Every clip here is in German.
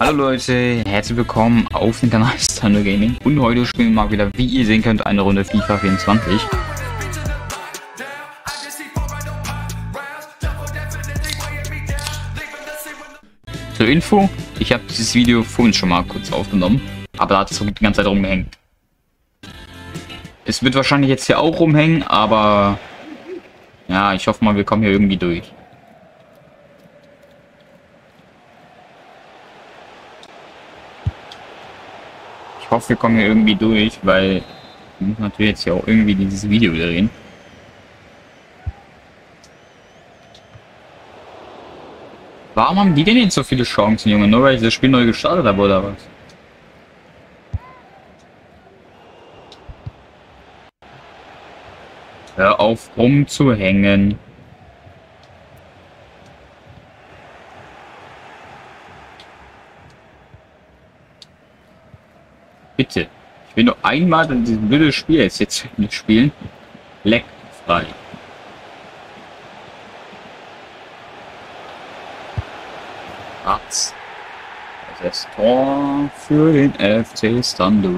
Hallo Leute, herzlich willkommen auf dem Kanal Stano Gaming und heute spielen wir mal wieder, wie ihr sehen könnt, eine Runde FIFA 24. Zur Info, ich habe dieses Video vorhin schon mal kurz aufgenommen, aber da hat es die ganze Zeit rumgehängt. Es wird wahrscheinlich jetzt hier auch rumhängen, aber ja, ich hoffe mal, wir kommen hier irgendwie durch. Hoffe, wir kommen hier irgendwie durch, weil wir müssen natürlich jetzt hier auch irgendwie dieses Video drehen. Warum haben die denn jetzt so viele Chancen, Junge? Nur weil ich das Spiel neu gestartet habe, oder was? Hör auf rumzuhängen. Bitte. Ich will nur einmal in diesem blöden Spiel jetzt, jetzt spielen. Leck frei. Arzt. Das Tor für den FC Stando.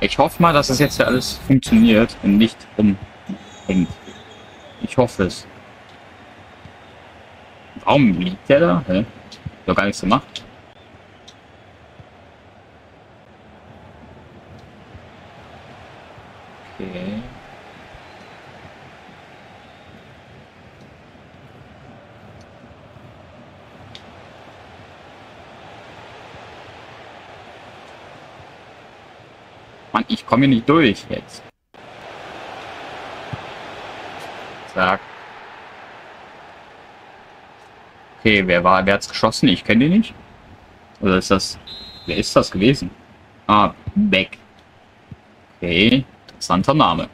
Ich hoffe mal, dass das jetzt hier alles funktioniert und nicht umhängt. Ich hoffe es. Warum liegt der da? Hä? Doch gar nichts gemacht. Okay. Mann, komme hier nicht durch jetzt. Zack. Okay, wer war, wer hat's geschossen? Ich kenne den nicht. Oder ist das, wer ist das gewesen? Ah, Beck. Okay, interessanter Name.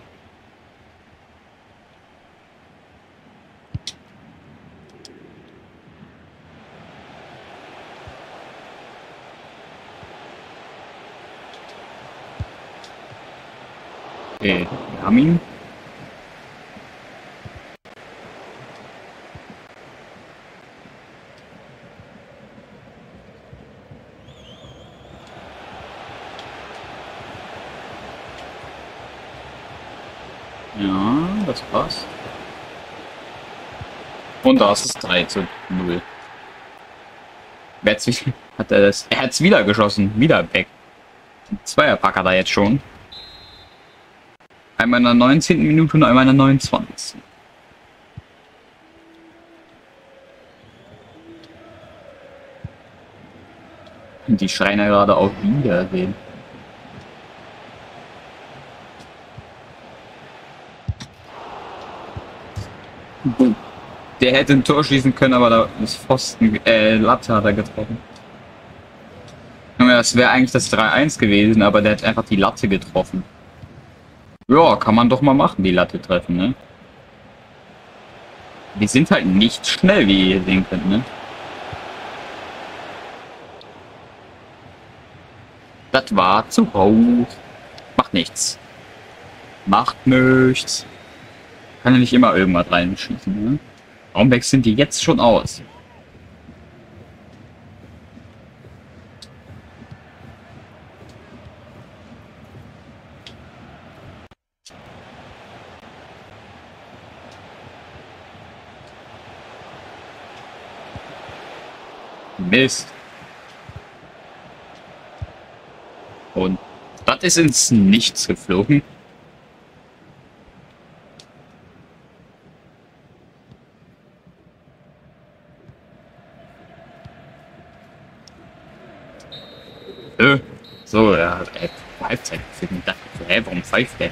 Okay, wir haben ihn. Ja, das passt. Und da ist es 3 zu 0. Wer hat's wie- hat er das? Er hat's wieder geschossen. Wieder weg. Zweierpack hat er jetzt schon. Einmal in der 19. Minute und einmal in der 29. Und die Schreiner gerade auch wieder sehen. Der hätte ein Tor schießen können, aber da ist Pfosten, äh, Latte hat er getroffen. Das wäre eigentlich das 3-1 gewesen, aber der hat einfach die Latte getroffen. Ja, kann man doch mal machen, die Latte treffen, ne? Die sind halt nicht schnell, wie ihr sehen könnt, ne? Das war zu hoch. Macht nichts. Macht nichts. Kann ja nicht immer irgendwas reinschießen, ne? Warum wechseln die jetzt schon aus? Mist. Und das ist ins Nichts geflogen. Äh, so, ja, äh, Halbzeit. Hä, warum pfeift der?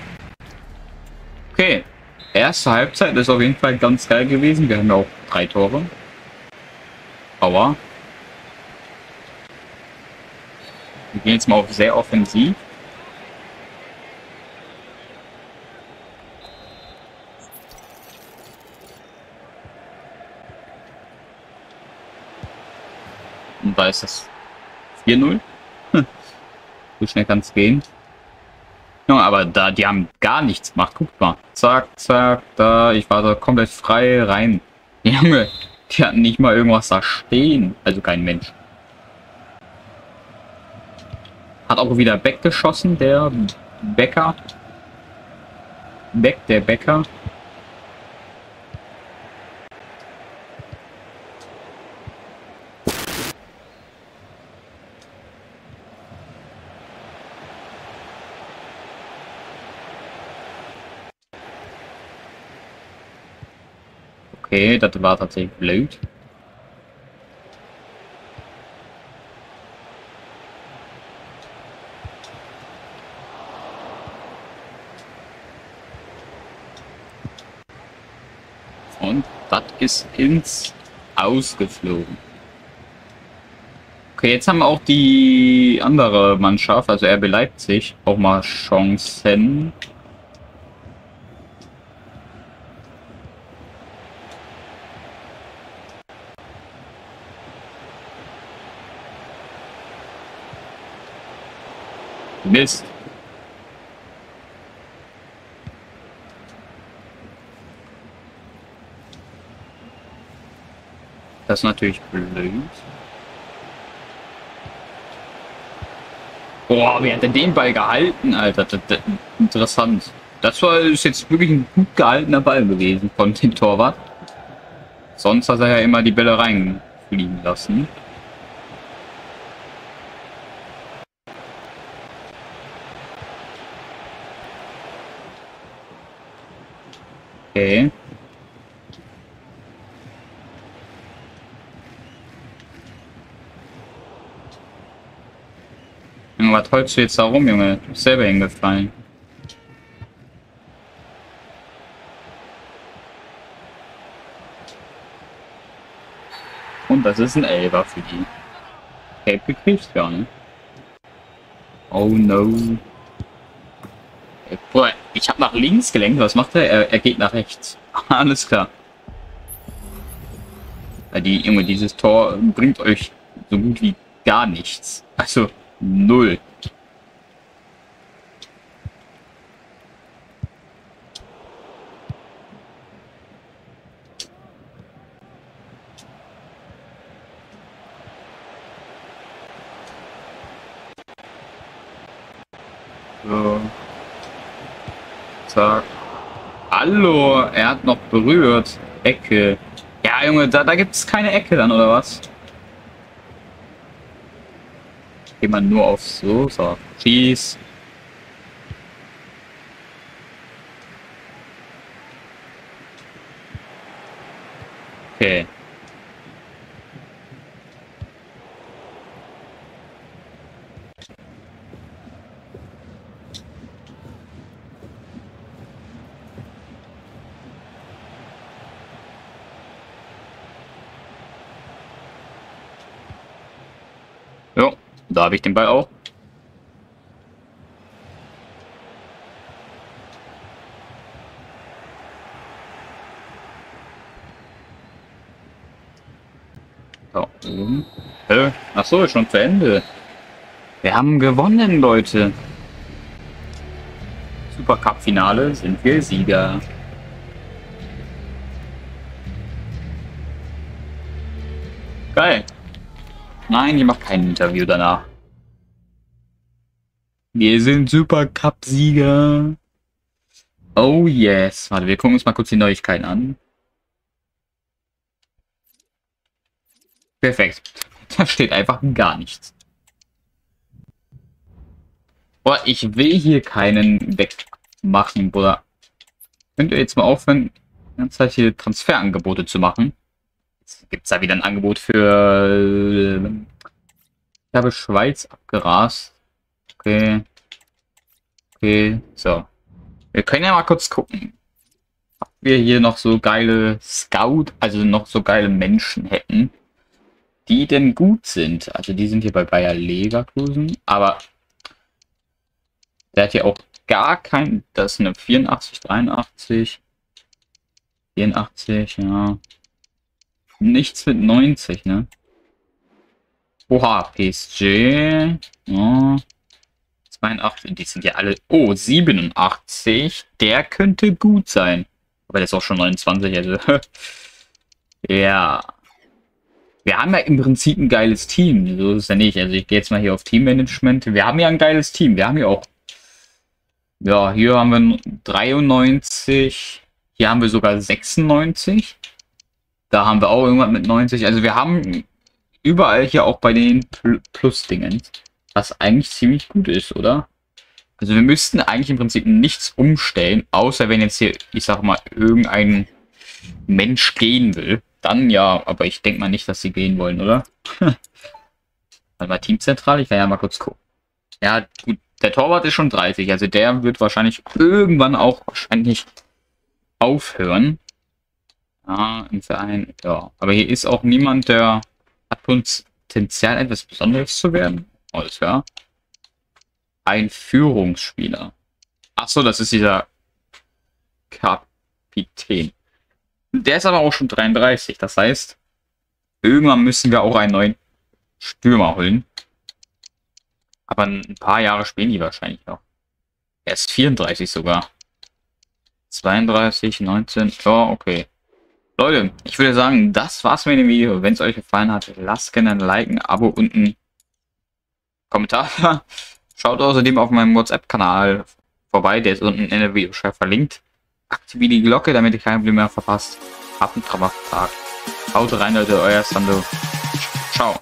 Okay, erste Halbzeit ist auf jeden Fall ganz geil gewesen. Wir haben auch drei Tore. Aua. Wir gehen jetzt mal auf sehr offensiv. Und da ist das 4-0. Hm. So schnell kann es gehen. Ja, aber da, die haben gar nichts gemacht. Guckt mal. Zack, zack, da. Ich war da komplett frei rein. Junge, die hatten nicht mal irgendwas da stehen. Also kein Mensch. Hat auch wieder weggeschossen, der Bäcker. Weg, der Bäcker. Okay, dat war tatsächlich blöd. Und das ist ins Ausgeflogen. Okay, jetzt haben auch die andere Mannschaft, also RB Leipzig, auch mal Chancen. Mist. Das ist natürlich blöd. Boah, wie hat er den Ball gehalten, Alter? Das, das, interessant. Das war ist jetzt wirklich ein gut gehaltener Ball gewesen von dem Torwart. Sonst hat er ja immer die Bälle reinfliegen lassen. Okay. Was holst du jetzt da rum, Junge? Du bist selber hingefallen. Und das ist ein Elber für die. Cape gekriegt gar nicht. Oh no. Boah, ich habe nach links gelenkt. Was macht er? er? Er geht nach rechts. Alles klar. Die, Junge, dieses Tor bringt euch so gut wie gar nichts. Also, null. So. Zack. Hallo, er hat noch berührt. Ecke. Ja, Junge, da, da gibt es keine Ecke dann, oder was? Geh mal nur auf so, so. Schieß. Okay. Ja, da habe ich den Ball auch. Da oben. Hä? Ach so, schon zu Ende. Wir haben gewonnen, Leute. Supercup-Finale sind wir Sieger. Nein, ich mache kein Interview danach. Wir sind Supercup-Sieger. Oh yes. Warte, wir gucken uns mal kurz die Neuigkeiten an. Perfekt. Da steht einfach gar nichts. Boah, ich will hier keinen wegmachen, Bruder. Könnt ihr jetzt mal aufhören, die ganze Zeit hier Transferangebote zu machen? Jetzt gibt es da wieder ein Angebot für... Ich habe Schweiz abgerast. Okay. Okay, so. Wir können ja mal kurz gucken, ob wir hier noch so geile Scout, also noch so geile Menschen hätten, die denn gut sind. Also die sind hier bei Bayer Leverkusen, aber der hat hier auch gar kein, das ist eine 84, 83, 84, ja. Nichts mit 90, ne? Oha, PSG, ja. 82, die sind ja alle, oh, 87, der könnte gut sein. Aber der ist auch schon 29, also, ja. wir haben ja im Prinzip ein geiles Team. So ist es ja nicht. Also ich gehe jetzt mal hier auf Teammanagement. Wir haben ja ein geiles Team. Wir haben ja auch. Ja, hier haben wir 93. Hier haben wir sogar 96. Da haben wir auch irgendwas mit 90. Also wir haben überall hier auch bei den Plus-Dingen. Was eigentlich ziemlich gut ist, oder? Also wir müssten eigentlich im Prinzip nichts umstellen, außer wenn jetzt hier, ich sag mal, irgendein Mensch gehen will. Dann ja, aber ich denke mal nicht, dass sie gehen wollen, oder? Warte mal, Teamzentral, ich kann ja mal kurz gucken. Ja, gut, der Torwart ist schon 30, also der wird wahrscheinlich irgendwann auch wahrscheinlich aufhören. Ja, im Verein, ja. Aber hier ist auch niemand, der Potenzial, etwas Besonderes zu werden. Alles klar. Ein Führungsspieler. Ach so, das ist dieser Kapitän. Der ist aber auch schon 33. Das heißt, irgendwann müssen wir auch einen neuen Stürmer holen. Aber ein paar Jahre spielen die wahrscheinlich noch. Er ist 34 sogar. 32, 19. Ja, okay. Leute, ich würde sagen, das war's mit dem Video. Wenn es euch gefallen hat, lasst gerne ein Like, ein Abo und ein Kommentar. Schaut außerdem auf meinem WhatsApp-Kanal vorbei, der ist unten in der Videoschrift verlinkt. Aktiviert die Glocke, damit ihr kein Video mehr verpasst. Habt einen Tag. Haut rein, Leute, euer Sando. Ciao.